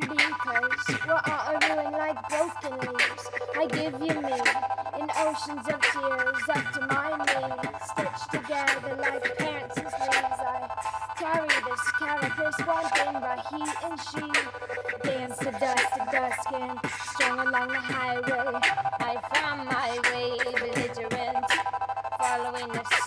leaves were all a ruin like broken leaves. I give you me in oceans of tears up to my knees, stitched together like parents' sleeves. I carry this carapace, one thing by he and she. Dance to dusk to dusk and strung along the highway. I found my way, belligerent, following the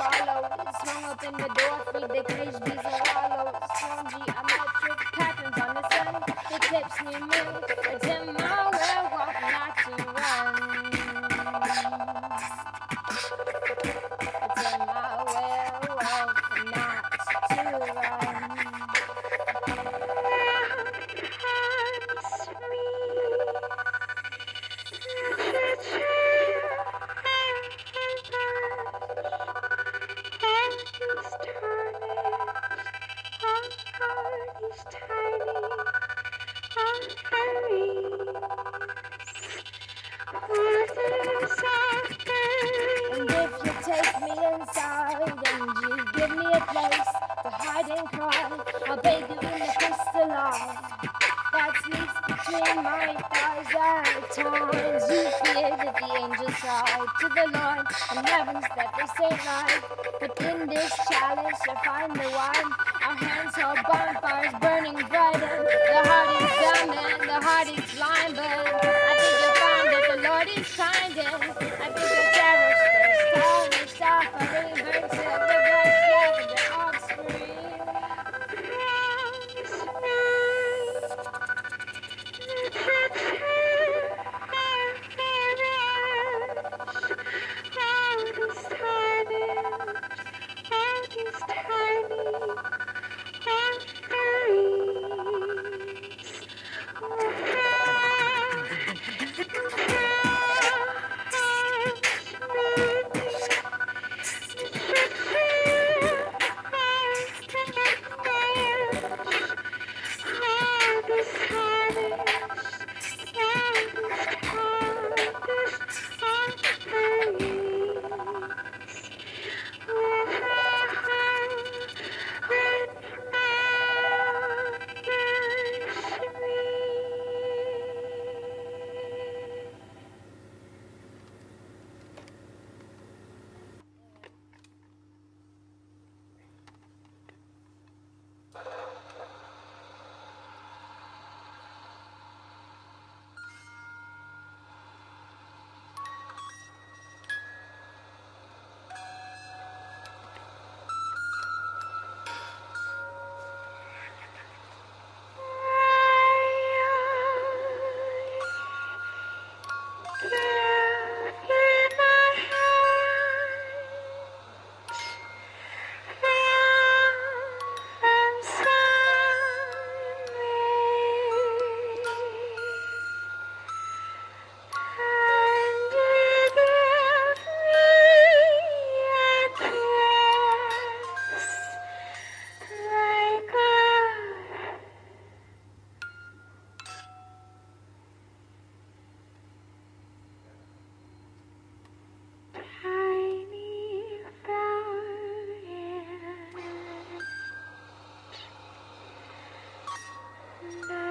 swallows. Swung open the door, freed the caged things that they say lies, but in this challenge you find the wine. Our hands hold bonfires burning bright. And the heart is dumb and the heart is blind, but I think you found that the Lord is kind. And Bye.